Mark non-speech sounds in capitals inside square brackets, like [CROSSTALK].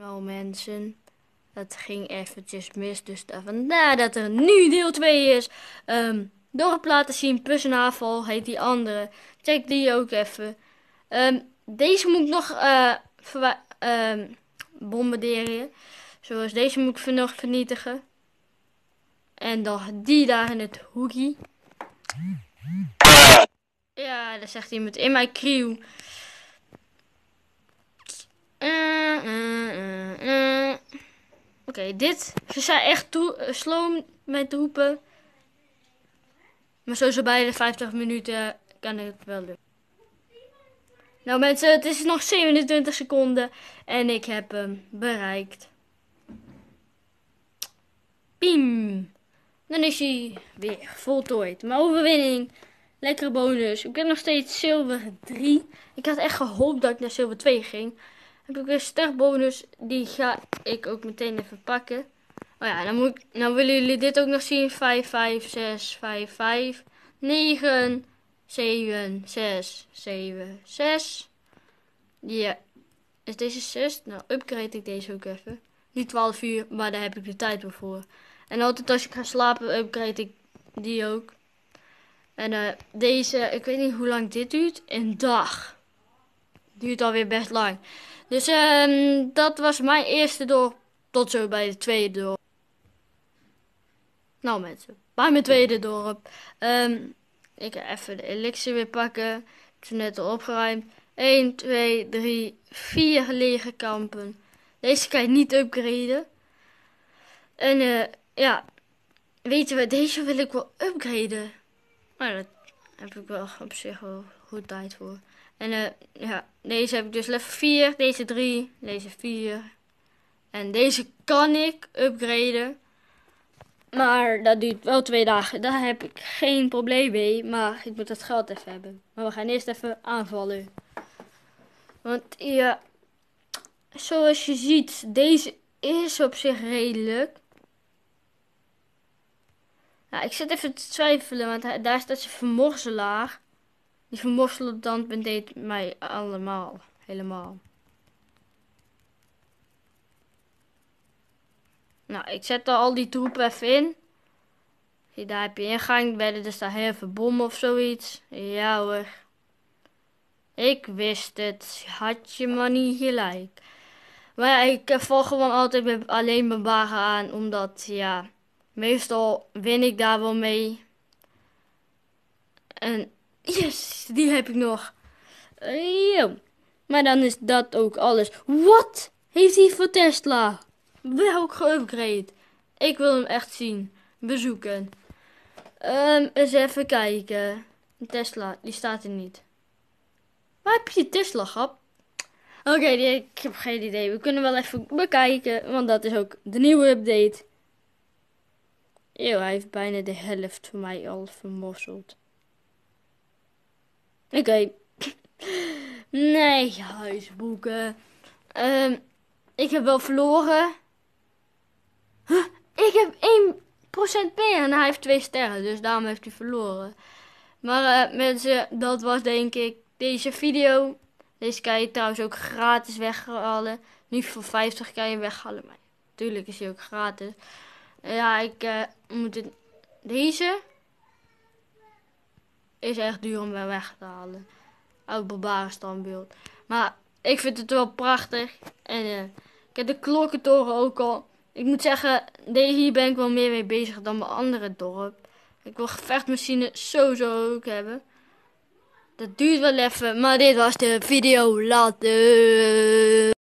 Nou mensen, het ging eventjes mis. Dus vandaar dat er nu deel 2 is. Um, dorp laten zien, aanval heet die andere. Check die ook even. Um, deze moet ik nog uh, um, bombarderen. Zoals deze moet ik nog vernietigen. En dan die daar in het hoekje. Ja, dat zegt iemand in mijn crew. Uh, uh, Oké, dit. Ze zijn echt toe, slow met roepen. Maar zo bij de 50 minuten kan het wel doen. Nou mensen, het is nog 27 seconden en ik heb hem bereikt. Piem. Dan is hij weer voltooid. Mijn overwinning. Lekkere bonus. Ik heb nog steeds zilver 3. Ik had echt gehoopt dat ik naar zilver 2 ging. Heb ik een sterkbonus. Die ga ik ook meteen even pakken. Oh ja, dan, moet, dan willen jullie dit ook nog zien. 5, 5, 6, 5, 5, 9, 7, 6, 7, 6. Ja. Is deze 6? Nou, upgrade ik deze ook even. Niet 12 uur, maar daar heb ik de tijd voor. En altijd als ik ga slapen, upgrade ik die ook. En uh, deze, ik weet niet hoe lang dit duurt. Een dag. Duurt alweer best lang. Dus uh, dat was mijn eerste dorp. Tot zo bij de tweede dorp. Nou mensen, bij mijn tweede dorp. Um, ik ga even de elixir weer pakken. Ik heb net al opgeruimd. 1, 2, 3, 4 lege kampen. Deze kan je niet upgraden. En uh, ja, weten we, deze wil ik wel upgraden. Maar dat heb ik wel op zich wel goed tijd voor. En uh, ja, deze heb ik dus level 4, deze 3, deze 4. En deze kan ik upgraden. Maar dat duurt wel twee dagen. Daar heb ik geen probleem mee. Maar ik moet het geld even hebben. Maar we gaan eerst even aanvallen. Want ja, zoals je ziet, deze is op zich redelijk. Nou, ik zit even te twijfelen, want daar staat ze vermorzelaar. Die vermorzelen deed mij allemaal, helemaal. Nou, ik zet er al die troepen even in. Zie, daar heb je ingang. Werden er staan heel veel bommen of zoiets. Ja hoor. Ik wist het. Had je maar niet gelijk. Maar ik val gewoon altijd alleen mijn wagen aan. Omdat, ja... Meestal win ik daar wel mee. En yes, die heb ik nog. Yo. Maar dan is dat ook alles. Wat heeft hij voor Tesla? Welk geupgrade? Ik wil hem echt zien. Bezoeken. Um, eens even kijken. Tesla, die staat er niet. Waar heb je Tesla gehad? Oké, ik heb geen idee. We kunnen wel even bekijken, want dat is ook de nieuwe update. Eeuw, hij heeft bijna de helft van mij al vermosseld. Oké. [CLEARS THROAT] Nee, huisboeken. Um, ik heb wel verloren. Ik heb 1% meer en hij heeft 2 sterren, dus daarom heeft hij verloren. Maar uh, mensen, dat was denk ik deze video. Deze kan je trouwens ook gratis weghalen. Nu voor 50 kan je weghalen, maar natuurlijk is hij ook gratis. Ja, ik uh, moet het... Deze is echt duur om weg te halen. Oud barbare standbeeld. Maar ik vind het wel prachtig. En uh, ik heb de klokkentoren ook al. Ik moet zeggen, deze hier ben ik wel meer mee bezig dan mijn andere dorp. Ik wil gevechtmachine sowieso ook hebben. Dat duurt wel even, maar dit was de video. Later.